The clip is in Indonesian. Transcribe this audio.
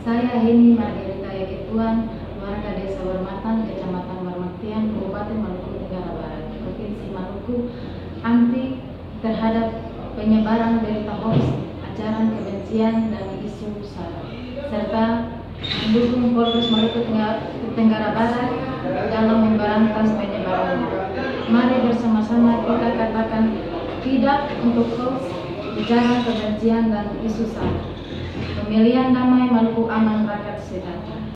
Saya Heni Margarita Yaketuan, warga Desa Warmatan, Kecamatan Warmatian, Kabupaten Maluku Tenggara Barat, Provinsi Maluku, anti terhadap penyebaran berita hoax, ajaran kebencian dan isu sara, serta mendukung Polres Maluku Tenggara Barat dalam memberantas penyebarannya. Mari bersama-sama kita katakan tidak untuk hoax, ujaran kebencian dan isu sara. Pemilihan damai Maluku aman.